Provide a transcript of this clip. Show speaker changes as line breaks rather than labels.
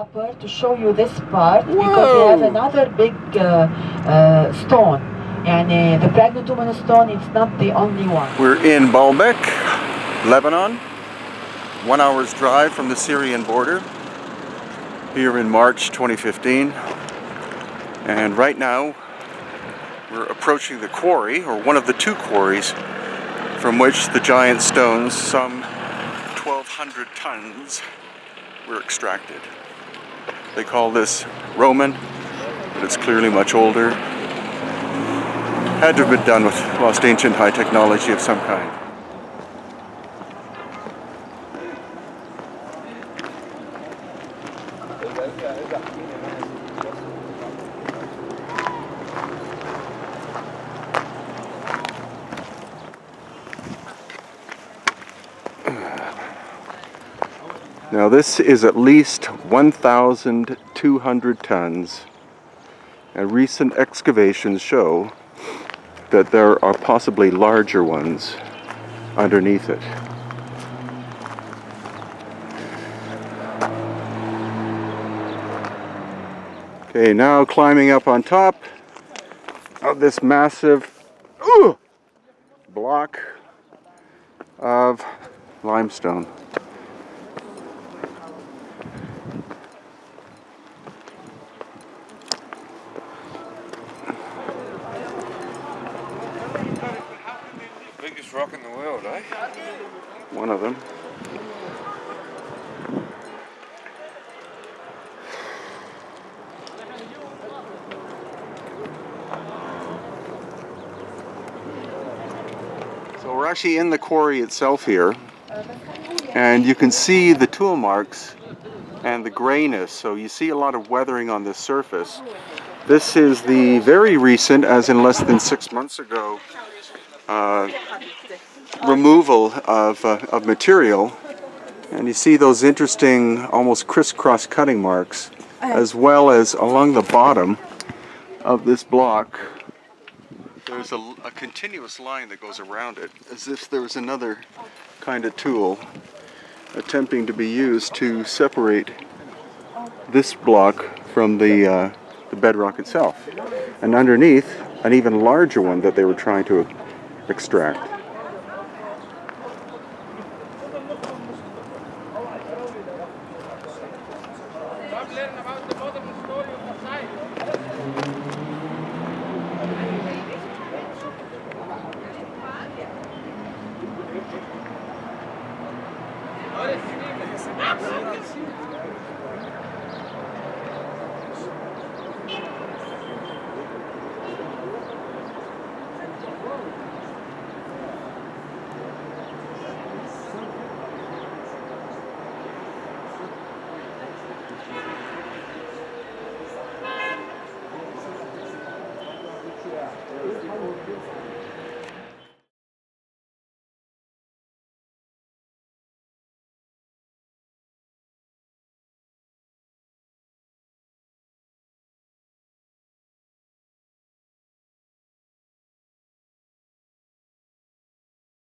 over to show you this part because we have another big uh, uh, stone. And the Pregnant Woman stone is not the only one.
We're in Baalbek, Lebanon, one hour's drive from the Syrian border, here in March 2015. And right now, we're approaching the quarry, or one of the two quarries, from which the giant stones, some 1,200 tons, were extracted. They call this Roman, but it's clearly much older. Had to have been done with most ancient high technology of some kind. Now this is at least 1,200 tons and recent excavations show that there are possibly larger ones underneath it. Okay, now climbing up on top of this massive ooh, block of limestone.
Rock in the world, eh?
One of them. So we're actually in the quarry itself here, and you can see the tool marks and the grayness. So you see a lot of weathering on this surface. This is the very recent, as in less than six months ago, removal of, uh, of material. And you see those interesting almost crisscross cutting marks as well as along the bottom of this block there's a, a continuous line that goes around it as if there was another kind of tool attempting to be used to separate this block from the, uh, the bedrock itself. And underneath an even larger one that they were trying to extract.